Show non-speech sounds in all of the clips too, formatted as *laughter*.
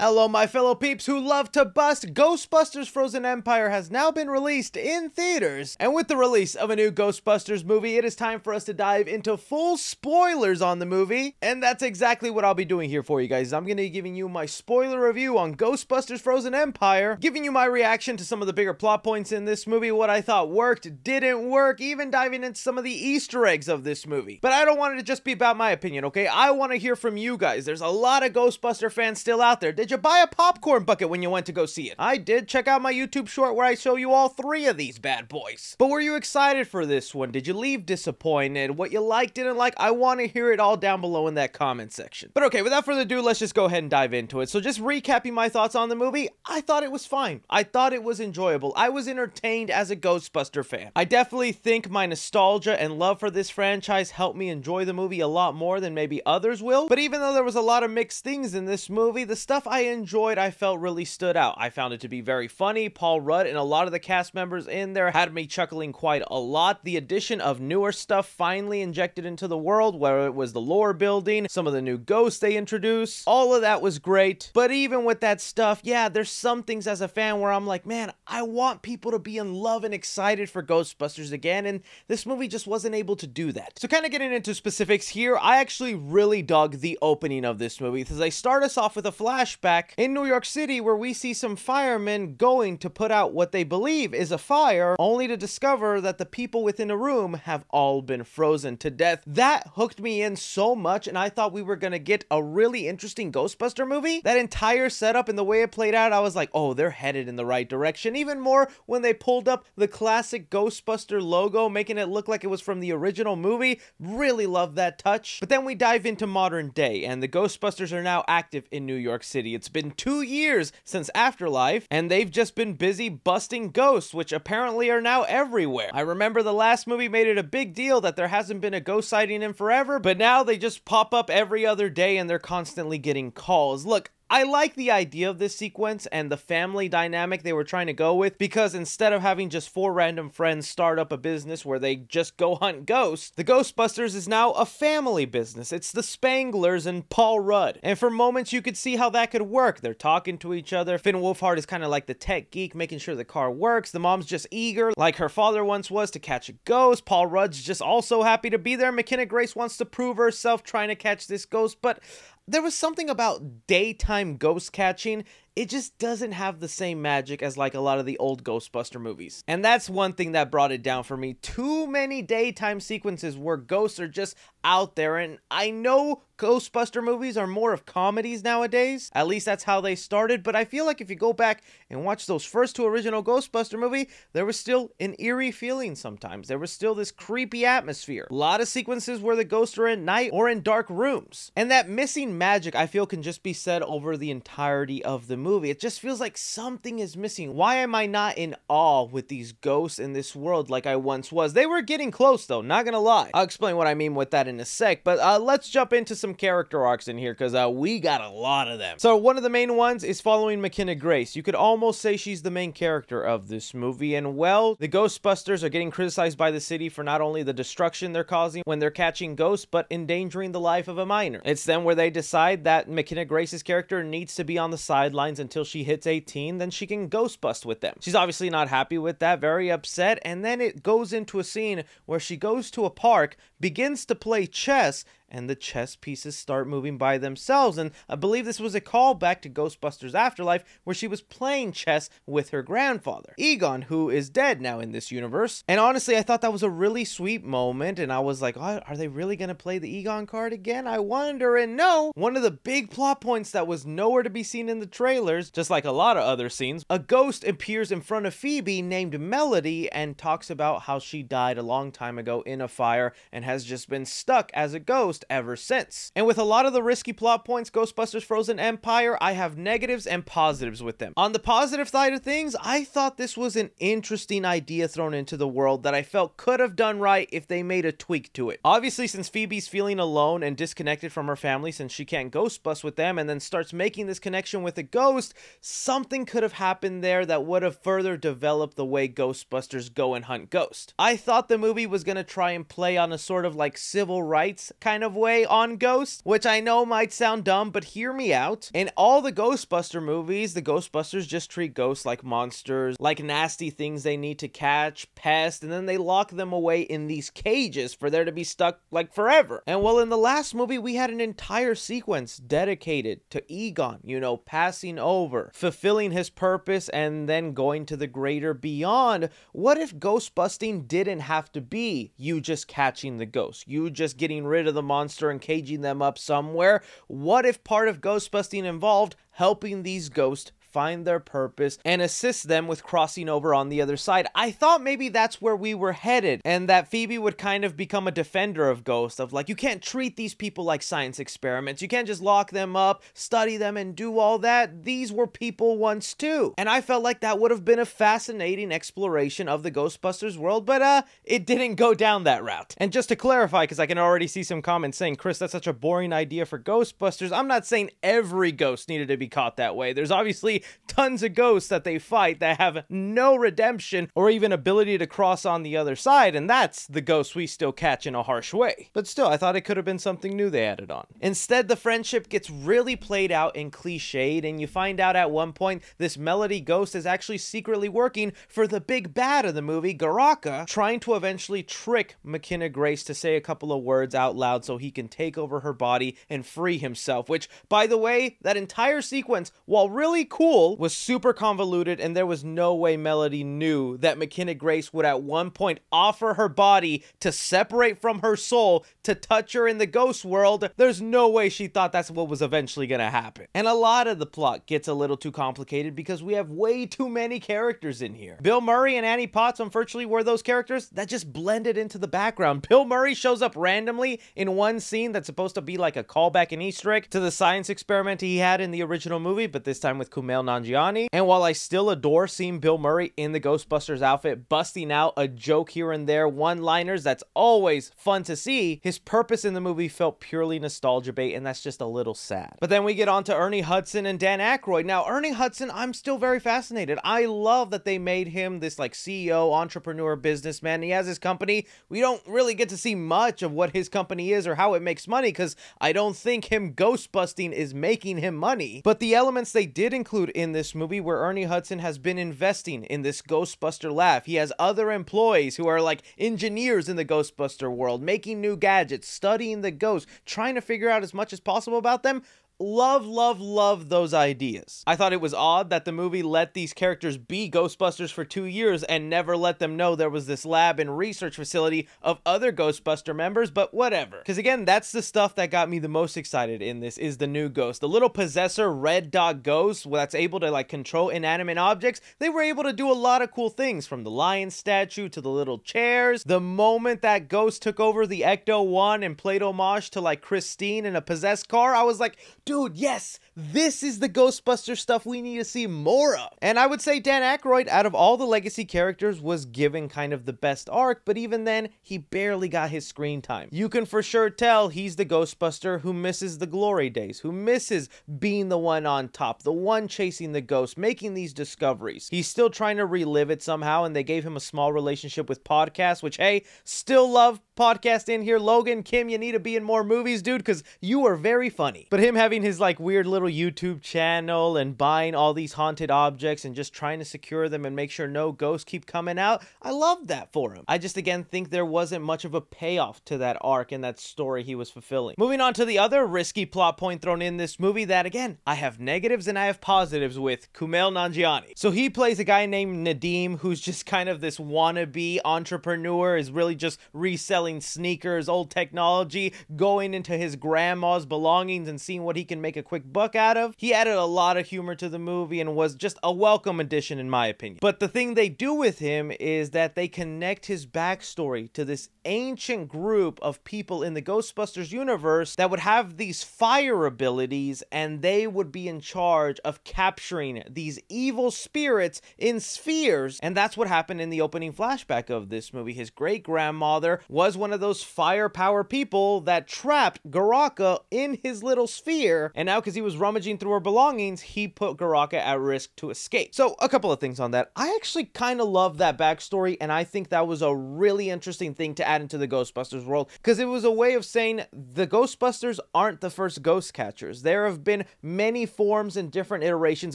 Hello, my fellow peeps who love to bust. Ghostbusters Frozen Empire has now been released in theaters. And with the release of a new Ghostbusters movie, it is time for us to dive into full spoilers on the movie. And that's exactly what I'll be doing here for you guys. I'm going to be giving you my spoiler review on Ghostbusters Frozen Empire, giving you my reaction to some of the bigger plot points in this movie, what I thought worked, didn't work, even diving into some of the Easter eggs of this movie. But I don't want it to just be about my opinion, okay? I want to hear from you guys. There's a lot of Ghostbuster fans still out there. Did did you buy a popcorn bucket when you went to go see it? I did. Check out my YouTube short where I show you all three of these bad boys. But were you excited for this one? Did you leave disappointed? What you liked, didn't like? I want to hear it all down below in that comment section. But okay, without further ado, let's just go ahead and dive into it. So just recapping my thoughts on the movie, I thought it was fine. I thought it was enjoyable. I was entertained as a Ghostbuster fan. I definitely think my nostalgia and love for this franchise helped me enjoy the movie a lot more than maybe others will. But even though there was a lot of mixed things in this movie, the stuff I I enjoyed, I felt really stood out. I found it to be very funny. Paul Rudd and a lot of the cast members in there had me chuckling quite a lot. The addition of newer stuff finally injected into the world, whether it was the lore building, some of the new ghosts they introduced, all of that was great. But even with that stuff, yeah, there's some things as a fan where I'm like, man, I want people to be in love and excited for Ghostbusters again, and this movie just wasn't able to do that. So kind of getting into specifics here, I actually really dug the opening of this movie because they start us off with a flashback in New York City where we see some firemen going to put out what they believe is a fire, only to discover that the people within a room have all been frozen to death. That hooked me in so much, and I thought we were gonna get a really interesting Ghostbuster movie. That entire setup and the way it played out, I was like, oh, they're headed in the right direction. Even more when they pulled up the classic Ghostbuster logo, making it look like it was from the original movie. Really love that touch. But then we dive into modern day, and the Ghostbusters are now active in New York City. It's been two years since Afterlife, and they've just been busy busting ghosts, which apparently are now everywhere. I remember the last movie made it a big deal that there hasn't been a ghost sighting in forever, but now they just pop up every other day and they're constantly getting calls. Look, I like the idea of this sequence and the family dynamic they were trying to go with because instead of having just four random friends start up a business where they just go hunt ghosts, the Ghostbusters is now a family business. It's the Spenglers and Paul Rudd. And for moments you could see how that could work. They're talking to each other. Finn Wolfhard is kind of like the tech geek making sure the car works. The mom's just eager like her father once was to catch a ghost. Paul Rudd's just also happy to be there. McKenna Grace wants to prove herself trying to catch this ghost, but there was something about daytime ghost catching it just doesn't have the same magic as like a lot of the old Ghostbuster movies. And that's one thing that brought it down for me. Too many daytime sequences where ghosts are just out there and I know Ghostbuster movies are more of comedies nowadays. At least that's how they started, but I feel like if you go back and watch those first two original Ghostbuster movie, there was still an eerie feeling sometimes. There was still this creepy atmosphere. A lot of sequences where the ghosts are in night or in dark rooms. And that missing magic I feel can just be said over the entirety of the movie movie. It just feels like something is missing. Why am I not in awe with these ghosts in this world like I once was? They were getting close though, not gonna lie. I'll explain what I mean with that in a sec, but uh, let's jump into some character arcs in here because uh, we got a lot of them. So one of the main ones is following McKenna Grace. You could almost say she's the main character of this movie, and well, the Ghostbusters are getting criticized by the city for not only the destruction they're causing when they're catching ghosts, but endangering the life of a minor. It's then where they decide that McKenna Grace's character needs to be on the sidelines until she hits 18, then she can ghost bust with them. She's obviously not happy with that, very upset, and then it goes into a scene where she goes to a park, begins to play chess, and the chess pieces start moving by themselves. And I believe this was a callback to Ghostbusters Afterlife, where she was playing chess with her grandfather, Egon, who is dead now in this universe. And honestly, I thought that was a really sweet moment, and I was like, oh, are they really going to play the Egon card again? I wonder. And no, one of the big plot points that was nowhere to be seen in the trailers, just like a lot of other scenes, a ghost appears in front of Phoebe named Melody and talks about how she died a long time ago in a fire and has just been stuck as a ghost ever since. And with a lot of the risky plot points Ghostbusters Frozen Empire, I have negatives and positives with them. On the positive side of things, I thought this was an interesting idea thrown into the world that I felt could have done right if they made a tweak to it. Obviously, since Phoebe's feeling alone and disconnected from her family since she can't ghostbust with them and then starts making this connection with a ghost, something could have happened there that would have further developed the way Ghostbusters go and hunt ghosts. I thought the movie was going to try and play on a sort of like civil rights kind of of way on ghosts, which I know might sound dumb, but hear me out. In all the Ghostbuster movies, the Ghostbusters just treat ghosts like monsters, like nasty things they need to catch, pest, and then they lock them away in these cages for there to be stuck like forever. And well, in the last movie, we had an entire sequence dedicated to Egon, you know, passing over, fulfilling his purpose, and then going to the greater beyond. What if ghost busting didn't have to be you just catching the ghost, you just getting rid of the monster and caging them up somewhere? What if part of ghost busting involved helping these ghosts find their purpose, and assist them with crossing over on the other side. I thought maybe that's where we were headed, and that Phoebe would kind of become a defender of Ghost, of like, you can't treat these people like science experiments. You can't just lock them up, study them, and do all that. These were people once too. And I felt like that would have been a fascinating exploration of the Ghostbusters world, but uh, it didn't go down that route. And just to clarify, because I can already see some comments saying, Chris, that's such a boring idea for Ghostbusters. I'm not saying every ghost needed to be caught that way. There's obviously tons of ghosts that they fight that have no redemption or even ability to cross on the other side, and that's the ghost we still catch in a harsh way. But still, I thought it could have been something new they added on. Instead, the friendship gets really played out and cliched, and you find out at one point this Melody ghost is actually secretly working for the big bad of the movie, Garraka, trying to eventually trick McKenna Grace to say a couple of words out loud so he can take over her body and free himself, which, by the way, that entire sequence, while really cool, was super convoluted, and there was no way Melody knew that McKenna Grace would at one point offer her body to separate from her soul to touch her in the ghost world. There's no way she thought that's what was eventually going to happen. And a lot of the plot gets a little too complicated because we have way too many characters in here. Bill Murray and Annie Potts unfortunately were those characters that just blended into the background. Bill Murray shows up randomly in one scene that's supposed to be like a callback and Easter egg to the science experiment he had in the original movie, but this time with Kumail Nanjiani. And while I still adore seeing Bill Murray in the Ghostbusters outfit, busting out a joke here and there, one liners, that's always fun to see, his purpose in the movie felt purely nostalgia bait, and that's just a little sad. But then we get on to Ernie Hudson and Dan Aykroyd. Now, Ernie Hudson, I'm still very fascinated. I love that they made him this like CEO, entrepreneur, businessman. He has his company. We don't really get to see much of what his company is or how it makes money because I don't think him ghost busting is making him money. But the elements they did include in this movie where Ernie Hudson has been investing in this Ghostbuster lab. He has other employees who are like engineers in the Ghostbuster world, making new gadgets, studying the ghosts, trying to figure out as much as possible about them love, love, love those ideas. I thought it was odd that the movie let these characters be Ghostbusters for two years and never let them know there was this lab and research facility of other Ghostbuster members, but whatever. Because again, that's the stuff that got me the most excited in this is the new ghost. The little possessor red dog ghost that's able to like control inanimate objects. They were able to do a lot of cool things from the lion statue to the little chairs. The moment that ghost took over the Ecto 1 and played homage to like Christine in a possessed car, I was like, dude, yes, this is the Ghostbuster stuff we need to see more of. And I would say Dan Aykroyd, out of all the legacy characters, was given kind of the best arc, but even then, he barely got his screen time. You can for sure tell he's the Ghostbuster who misses the glory days, who misses being the one on top, the one chasing the ghost, making these discoveries. He's still trying to relive it somehow, and they gave him a small relationship with podcasts, which, hey, still love podcast in here. Logan, Kim, you need to be in more movies, dude, because you are very funny. But him having his like weird little YouTube channel and buying all these haunted objects and just trying to secure them and make sure no ghosts keep coming out, I love that for him. I just again think there wasn't much of a payoff to that arc and that story he was fulfilling. Moving on to the other risky plot point thrown in this movie that again, I have negatives and I have positives with Kumail Nanjiani. So he plays a guy named Nadeem who's just kind of this wannabe entrepreneur, is really just reselling sneakers, old technology, going into his grandma's belongings and seeing what he can make a quick buck out of. He added a lot of humor to the movie and was just a welcome addition in my opinion. But the thing they do with him is that they connect his backstory to this ancient group of people in the Ghostbusters universe that would have these fire abilities and they would be in charge of capturing these evil spirits in spheres. And that's what happened in the opening flashback of this movie. His great grandmother was one of those firepower people that trapped Garraka in his little sphere And now, because he was rummaging through her belongings, he put Garraka at risk to escape. So, a couple of things on that. I actually kind of love that backstory, and I think that was a really interesting thing to add into the Ghostbusters world because it was a way of saying the Ghostbusters aren't the first ghost catchers. There have been many forms and different iterations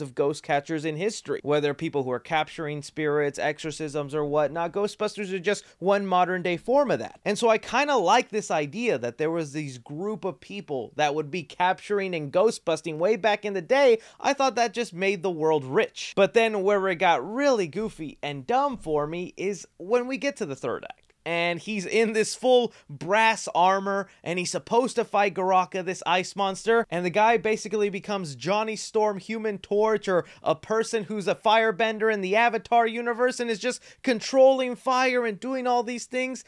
of ghost catchers in history, whether people who are capturing spirits, exorcisms, or whatnot. Ghostbusters are just one modern day form of that. And so I kind of like this idea that there was these group of people that would be capturing and ghostbusting way back in the day. I thought that just made the world rich. But then where it got really goofy and dumb for me is when we get to the third act and he's in this full brass armor and he's supposed to fight Garraka, this ice monster. And the guy basically becomes Johnny Storm, Human Torch, or a person who's a firebender in the Avatar universe and is just controlling fire and doing all these things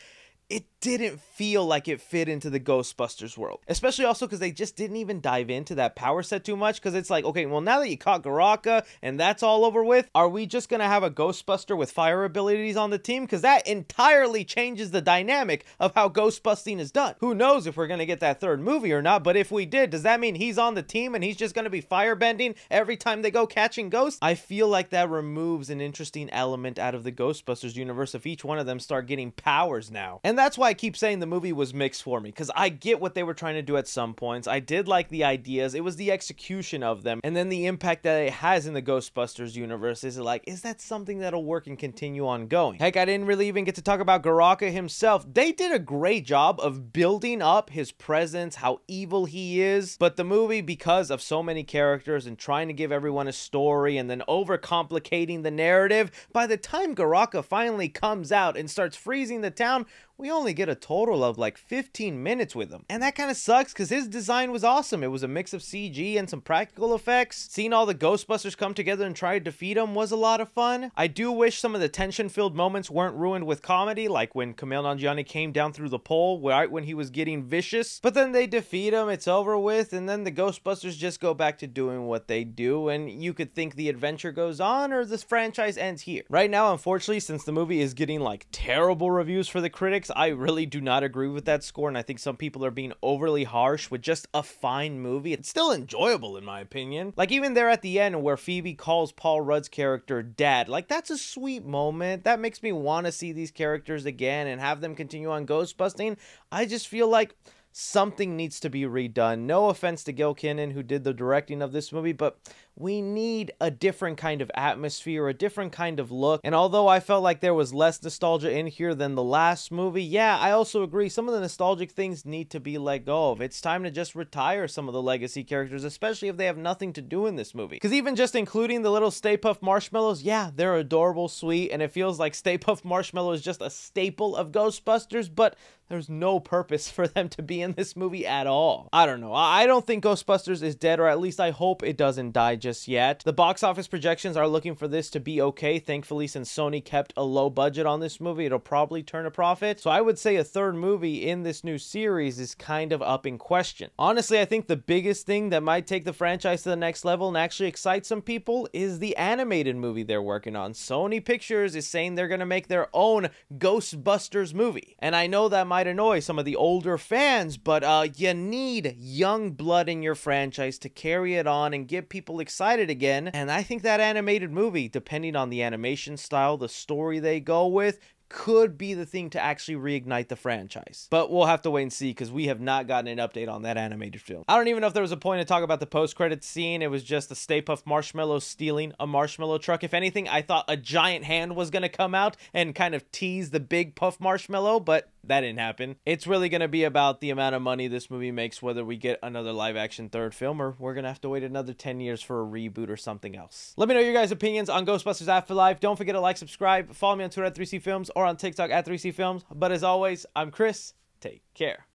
it didn't feel like it fit into the Ghostbusters world. Especially also because they just didn't even dive into that power set too much. Because it's like, okay, well, now that you caught Garraka and that's all over with, are we just going to have a Ghostbuster with fire abilities on the team? Because that entirely changes the dynamic of how Ghostbusting is done. Who knows if we're going to get that third movie or not, but if we did, does that mean he's on the team and he's just going to be firebending every time they go catching ghosts? I feel like that removes an interesting element out of the Ghostbusters universe if each one of them start getting powers now. And and that's why I keep saying the movie was mixed for me, because I get what they were trying to do at some points. I did like the ideas. It was the execution of them, and then the impact that it has in the Ghostbusters universe. Is like, is that something that'll work and continue on going? Heck, I didn't really even get to talk about Garraka himself. They did a great job of building up his presence, how evil he is, but the movie, because of so many characters and trying to give everyone a story and then overcomplicating the narrative, by the time Garraka finally comes out and starts freezing the town, we only get a total of like 15 minutes with him. And that kind of sucks because his design was awesome. It was a mix of CG and some practical effects. Seeing all the Ghostbusters come together and try to defeat him was a lot of fun. I do wish some of the tension-filled moments weren't ruined with comedy, like when Kumail Nanjiani came down through the pole right when he was getting vicious. But then they defeat him, it's over with, and then the Ghostbusters just go back to doing what they do, and you could think the adventure goes on or this franchise ends here. Right now, unfortunately, since the movie is getting like terrible reviews for the critics, I really do not agree with that score, and I think some people are being overly harsh with just a fine movie. It's still enjoyable, in my opinion. Like, even there at the end where Phoebe calls Paul Rudd's character dad, like, that's a sweet moment. That makes me want to see these characters again and have them continue on Ghostbusting. I just feel like something needs to be redone. No offense to Gil Kenan, who did the directing of this movie, but we need a different kind of atmosphere, a different kind of look. And although I felt like there was less nostalgia in here than the last movie, yeah, I also agree some of the nostalgic things need to be let go of. It's time to just retire some of the legacy characters, especially if they have nothing to do in this movie. Because even just including the little Stay Puft marshmallows, yeah, they're adorable, sweet, and it feels like Stay Puft Marshmallow is just a staple of Ghostbusters, but there's no purpose *laughs* for them to be in this movie at all. I don't know. I don't think Ghostbusters is dead, or at least I hope it doesn't die just yet. The box office projections are looking for this to be okay. Thankfully, since Sony kept a low budget on this movie, it'll probably turn a profit. So I would say a third movie in this new series is kind of up in question. Honestly, I think the biggest thing that might take the franchise to the next level and actually excite some people is the animated movie they're working on. Sony Pictures is saying they're going to make their own Ghostbusters movie. And I know that might annoy some of the older fans, but uh, you need young blood in your franchise to carry it on and get people excited again. And I think that animated movie, depending on the animation style, the story they go with, could be the thing to actually reignite the franchise. But we'll have to wait and see because we have not gotten an update on that animated film. I don't even know if there was a point to talk about the post-credit scene. It was just the Stay Puft Marshmallow stealing a marshmallow truck. If anything, I thought a giant hand was going to come out and kind of tease the big puff marshmallow, but that didn't happen. It's really going to be about the amount of money this movie makes, whether we get another live action third film or we're going to have to wait another 10 years for a reboot or something else. Let me know your guys' opinions on Ghostbusters Afterlife. Don't forget to like, subscribe, follow me on Twitter at 3C Films or on TikTok at 3C Films. But as always, I'm Chris. Take care.